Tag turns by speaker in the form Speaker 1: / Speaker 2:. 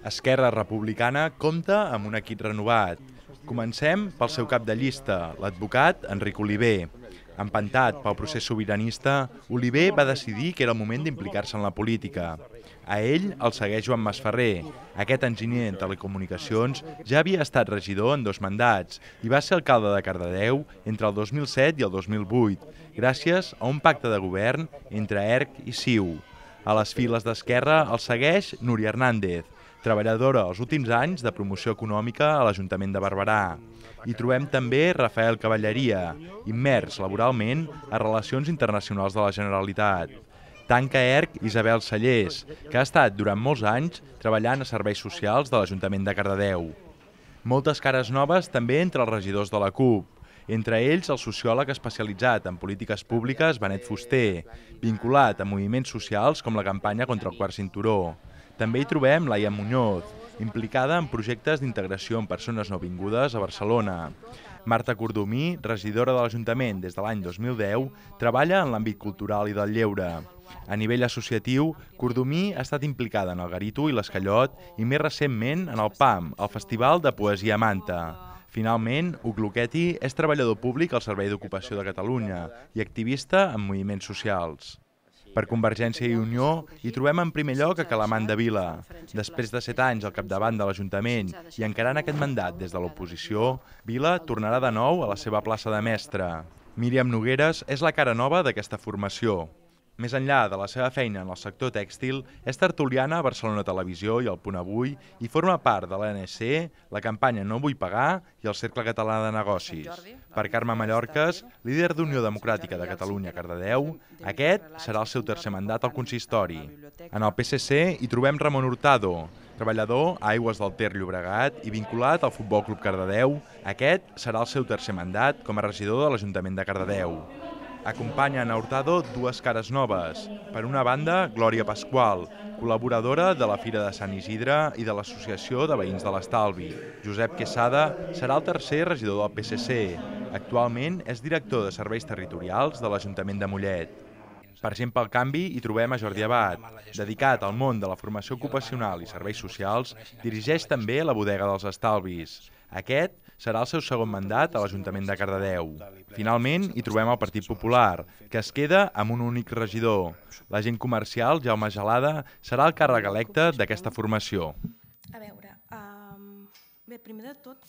Speaker 1: Esquerra Republicana compta amb un equip renovat. Comencem pel seu cap de llista, l'advocat Enric Oliver. Empantat pel procés sobiranista, Oliver va decidir que era el moment d'implicar-se en la política. A ell el segueix Joan Masferrer. Aquest enginyer en telecomunicacions ja havia estat regidor en dos mandats i va ser alcalde de Cardedeu entre el 2007 i el 2008, gràcies a un pacte de govern entre ERC i CiU. A les files d'Esquerra el segueix Núria Hernández, treballadora els últims anys de promoció econòmica a l'Ajuntament de Barberà. Hi trobem també Rafael Cavalleria, immers laboralment a Relacions Internacionals de la Generalitat. Tanca ERC Isabel Sallés, que ha estat durant molts anys treballant a serveis socials de l'Ajuntament de Cardedeu. Moltes cares noves també entre els regidors de la CUP, entre ells el sociòleg especialitzat en polítiques públiques Benet Fuster, vinculat a moviments socials com la campanya contra el quart cinturó. També hi trobem Laia Muñoz, implicada en projectes d'integració amb persones nouvingudes a Barcelona. Marta Cordomí, regidora de l'Ajuntament des de l'any 2010, treballa en l'àmbit cultural i del lleure. A nivell associatiu, Cordomí ha estat implicada en el Garito i l'Escallot i més recentment en el PAM, el Festival de Poesia Manta. Finalment, Ucluqueti és treballador públic al Servei d'Ocupació de Catalunya i activista en moviments socials. Per Convergència i Unió hi trobem en primer lloc a Calamant de Vila. Després de set anys al capdavant de l'Ajuntament i encarant aquest mandat des de l'oposició, Vila tornarà de nou a la seva plaça de mestre. Míriam Nogueres és la cara nova d'aquesta formació. Més enllà de la seva feina en el sector tèxtil, és tertuliana a Barcelona Televisió i el Punt Avui i forma part de l'ANC, la campanya No vull pagar i el Cercle Català de Negocis. Per Carme Mallorques, líder d'Unió Democràtica de Catalunya Cardedeu, aquest serà el seu tercer mandat al consistori. En el PSC hi trobem Ramon Hurtado, treballador a Aigües del Ter Llobregat i vinculat al Futbol Club Cardedeu. Aquest serà el seu tercer mandat com a regidor de l'Ajuntament de Cardedeu. Acompanyen a Hurtado dues cares noves. Per una banda, Glòria Pasqual, col·laboradora de la Fira de Sant Isidre i de l'Associació de Veïns de l'Estalvi. Josep Quesada serà el tercer regidor del PSC. Actualment és director de Serveis Territorials de l'Ajuntament de Mollet. Per Gent pel Canvi hi trobem a Jordi Abad. Dedicat al món de la formació ocupacional i serveis socials, dirigeix també la bodega dels estalvis. Aquest serà el seu segon mandat a l'Ajuntament de Cardedeu. Finalment, hi trobem el Partit Popular, que es queda amb un únic regidor. L'agent comercial, Jaume Gelada, serà el càrrec electe d'aquesta formació.
Speaker 2: A veure, um, bé, primer de tot